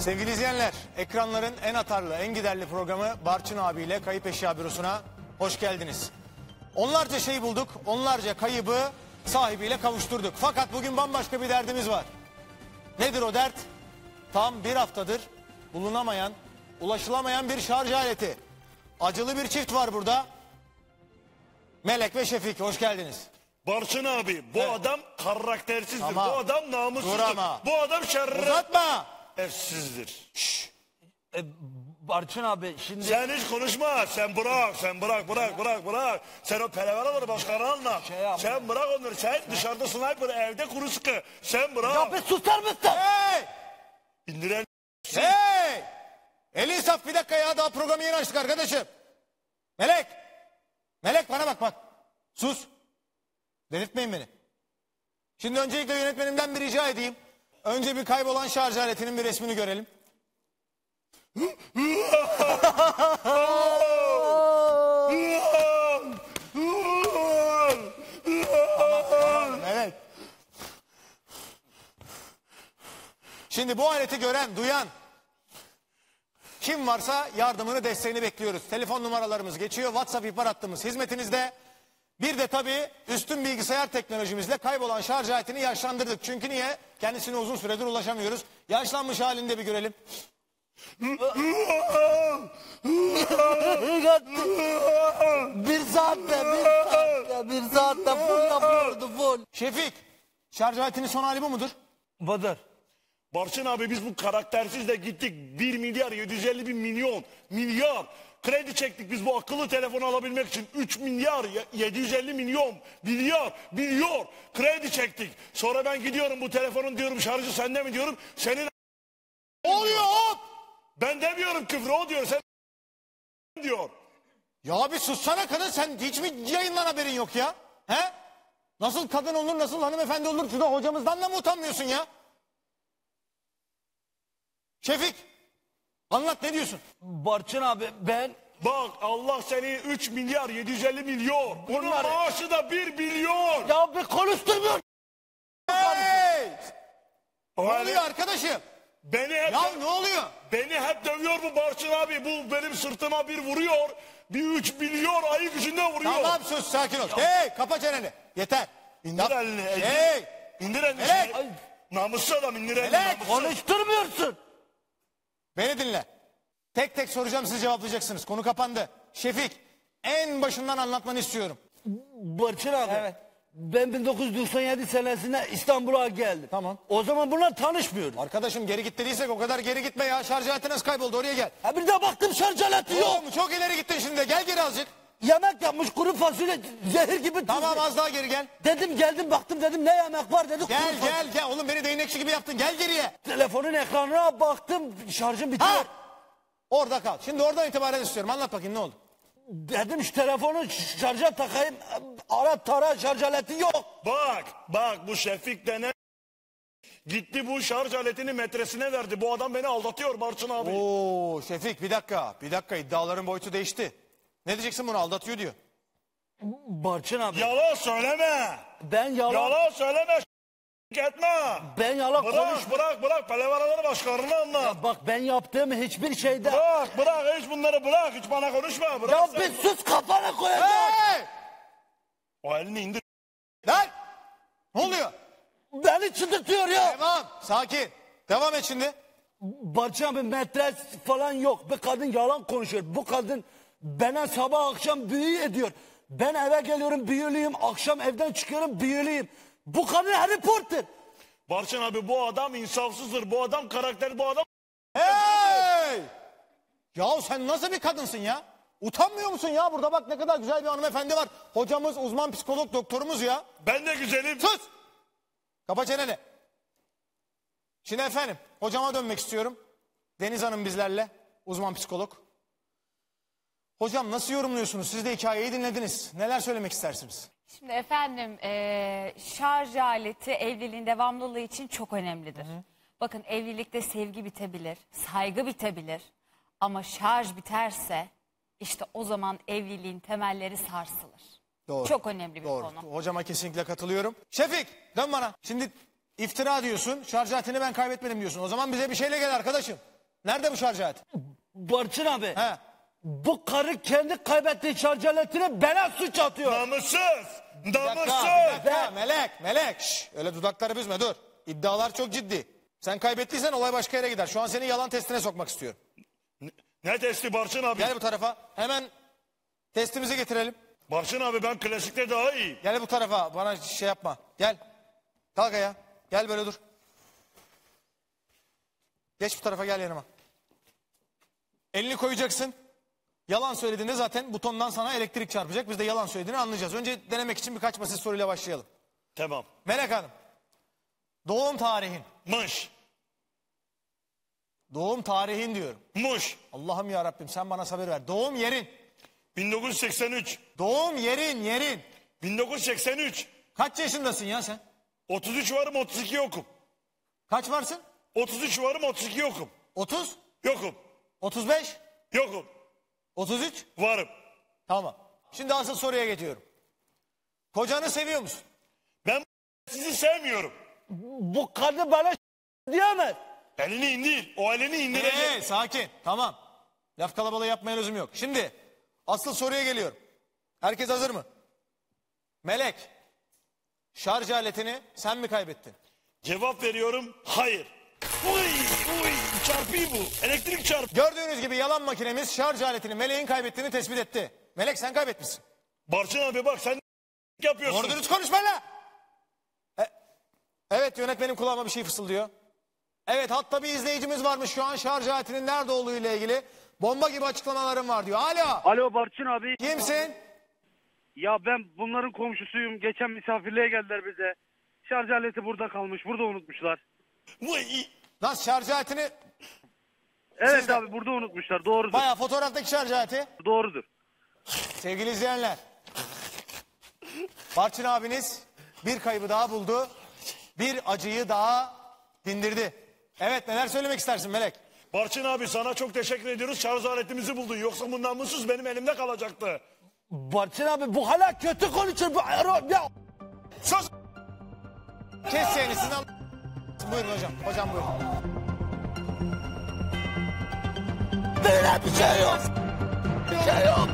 Sevgili izleyenler, ekranların en atarlı, en giderli programı Barçın abiyle Kayıp Eşya Bürosu'na hoş geldiniz. Onlarca şey bulduk, onlarca kaybı sahibiyle kavuşturduk. Fakat bugün bambaşka bir derdimiz var. Nedir o dert? Tam bir haftadır bulunamayan, ulaşılamayan bir şarj aleti. Acılı bir çift var burada. Melek ve Şefik, hoş geldiniz. Barçın abi bu Evet. adam karaktersizdir. Tamam. Bu adam namussuzdur. Bu adam Uzatma! Şerefsizdir. E, Barçın abi şimdi Sen hiç konuşma. Sen bırak. Sen bırak bırak bırak bırak. Sen o peleveraları başkalarına anlat. Şey sen bırak onları. Sen dışarıda sniper evde kuru sıkı. Sen bırak. ya bir susar mısın? Hey! İndiren Hey! Eli insaf bir dakika ya daha programı yeni açtık arkadaşım. Melek! Melek bana bak bak. Sus. Delirtmeyin beni. Şimdi öncelikle yönetmenimden bir rica edeyim. Önce bir kaybolan şarj aletinin bir resmini görelim. Evet. Şimdi bu aleti gören, duyan kim varsa yardımını, desteğini bekliyoruz. Telefon numaralarımız geçiyor. WhatsApp ihbar hattımız hizmetinizde. Bir de tabii üstün bilgisayar teknolojimizle kaybolan şarj aletini yaşlandırdık. Çünkü niye? Kendisine uzun süredir ulaşamıyoruz. Yaşlanmış halinde bir görelim. bir saatte bir saatte bir saatte full yapıyordu full. Şefik, şarj aletinin son hali bu mudur? Budur. Barçın abi biz bu karaktersizle gittik 1 milyar 750 bin milyon milyar kredi çektik biz bu akıllı telefonu alabilmek için 3 milyar ye- 750 milyon milyar milyar kredi çektik. Sonra ben gidiyorum bu telefonun diyorum şarjı sende mi diyorum senin oluyor ben demiyorum küfür o diyor sen diyor. Ya bir sussana kadın sen hiç mi yayından haberin yok ya? He? Nasıl kadın olur nasıl hanımefendi olur şurada hocamızdan da mı utanmıyorsun ya? Şefik anlat ne diyorsun? Barçın abi ben Bak Allah seni 3 milyar 750 milyon. Bunun Bunlar- maaşı da 1 milyon. ya bir konuşturmuyor. Hey! Ne Yani oluyor arkadaşım? beni hep Ya ne oluyor? beni hep dövüyor bu Barçın abi. Bu benim sırtıma bir vuruyor. Bir 3 milyon ayı gücünde vuruyor. Tamam sus sakin ol. Hey kapa çeneni. Yeter. İndir elini. elini. Hey! İndir elini. Melek! Ay, Namussuz adam indir elini. Melek! namussuz. Konuşturmuyorsun. Beni dinle. Tek tek soracağım siz cevaplayacaksınız. Konu kapandı. Şefik en başından anlatmanı istiyorum. Barçın abi. Ben 1997 senesinde İstanbul'a geldim. Tamam. O zaman bunlar tanışmıyoruz. Arkadaşım geri git dediysek o kadar geri gitme ya. Şarj aleti nasıl kayboldu oraya gel. Ha bir de baktım şarj aleti yok. Yok çok ileri gittin şimdi de. Gel geri azıcık. Yemek yapmış kuru fasulye zehir gibi. Tamam tuzlu. az daha geri gel. Dedim geldim baktım dedim ne yemek var dedi. Gel kuru gel gel. Oğlum beni değnekçi gibi yaptın. Gel geriye. Telefonun ekranına baktım şarjım bitiyor. Ha! Orada kal. Şimdi oradan itibaren istiyorum. Anlat bakayım ne oldu? Dedim şu telefonu şarja takayım. Ara tara şarj aleti yok. Bak bak bu Şefik denen gitti bu şarj aletini metresine verdi. Bu adam beni aldatıyor Barçın abi. Oo Şefik bir dakika. Bir dakika iddiaların boyutu değişti. Ne diyeceksin bunu aldatıyor diyor. Barçın abi Yalan söyleme. ben yalan, Yalan söyleme. etme. ben yalan konuş. Bırak bırak bırak peleveraları başkalarına anlat. Bak ben yaptığım hiçbir şeyde. Bırak bırak hiç bunları bırak hiç bana konuşma bırak. Ya sen. bir sus kafana koyacağım. Hey! O elini indir. Lan! Ne oluyor? Beni çıldırtıyor ya. Devam. Sakin. Devam et şimdi. Barçın abi metres falan yok. Bir kadın yalan konuşuyor. Bu kadın bana sabah akşam büyü ediyor. Ben eve geliyorum büyülüyüm. Akşam evden çıkıyorum büyülüyüm. Bu kadın Harry Potter. Barçın abi bu adam insafsızdır. Bu adam karakter bu adam. Hey! Ya sen nasıl bir kadınsın ya? Utanmıyor musun ya? Burada bak ne kadar güzel bir hanımefendi var. Hocamız, uzman psikolog, doktorumuz ya. Ben de güzelim. Sus! Kapa çeneni. Şimdi efendim, hocama dönmek istiyorum. Deniz Hanım bizlerle, uzman psikolog. Hocam nasıl yorumluyorsunuz? Siz de hikayeyi dinlediniz. Neler söylemek istersiniz? Şimdi efendim eee, şarj aleti evliliğin devamlılığı için çok önemlidir. Bakın evlilikte sevgi bitebilir, saygı bitebilir ama şarj biterse işte o zaman evliliğin temelleri sarsılır. Doğru. Çok önemli bir Doğru. konu. Hocama kesinlikle katılıyorum. Şefik, dön bana. Şimdi İftira diyorsun. Şarj aletini ben kaybetmedim diyorsun. O zaman bize bir şeyle gel arkadaşım. Nerede bu şarj aleti? Barçın abi. He. Bu karı kendi kaybettiği şarj aletini bana suç atıyor. Namussuz. Namussuz. dakika. Melek, melek. Şş, öyle dudakları büzme dur. İddialar çok ciddi. Sen kaybettiysen olay başka yere gider. Şu an seni yalan testine sokmak istiyorum. Ne testi Barçın abi? Gel bu tarafa. Hemen testimizi getirelim. Barçın abi ben klasikte daha iyi. Gel bu tarafa. Bana şey yapma. Gel. Kalk ayağa. Gel böyle dur. Geç bu tarafa gel yanıma. Elini koyacaksın. Yalan söylediğinde zaten butondan sana elektrik çarpacak. Biz de yalan söylediğini anlayacağız. Önce denemek için birkaç basit soruyla başlayalım. Tamam. Melek Hanım. Doğum tarihin. Mış. Doğum tarihin diyorum. Muş. Allah'ım ya Rabbim sen bana sabır ver. Doğum yerin. 1983. Doğum yerin yerin. 1983. Kaç yaşındasın ya sen? 33 varım 32 yokum. Kaç varsın? 33 varım 32 yokum. 30? Yokum. 35? Yokum. 33? Varım. Tamam. Şimdi asıl soruya geçiyorum. Kocanı seviyor musun? Ben sizi sevmiyorum. Bu kadın bana diyemez. Elini indir. O elini indirecek. Ee, sakin. Tamam. Laf kalabalığı yapmaya lüzum yok. Şimdi asıl soruya geliyorum. Herkes hazır mı? Melek. Şarj aletini sen mi kaybettin? Cevap veriyorum. Hayır. Uy uy çarpıyor bu. Elektrik çarp. Gördüğünüz gibi yalan makinemiz şarj aletini Melek'in kaybettiğini tespit etti. Melek sen kaybetmişsin. Barçın abi bak sen yapıyorsun. Doğru dürüst konuşma lan. E, evet yönetmenim kulağıma bir şey fısıldıyor. Evet hatta bir izleyicimiz varmış şu an şarj aletinin nerede olduğu ile ilgili. Bomba gibi açıklamalarım var diyor. Alo. Alo Barçın abi. Kimsin? Ya ben bunların komşusuyum. Geçen misafirliğe geldiler bize. Şarj aleti burada kalmış. Burada unutmuşlar. Uy, Nasıl şarj aletini? Evet Siz de- abi burada unutmuşlar. Doğrudur. Baya fotoğraftaki şarj aleti. Doğrudur. Sevgili izleyenler. Barçın abiniz bir kaybı daha buldu. Bir acıyı daha dindirdi. Evet neler söylemek istersin Melek? Barçın abi sana çok teşekkür ediyoruz. Şarj aletimizi buldun. Yoksa bu namussuz benim elimde kalacaktı. Barçın abi bu hala kötü konuşuyor. Bu, ya, Sus! Kes seni al- Buyurun hocam. Hocam buyurun. Böyle bir şey yok. Bir şey yok.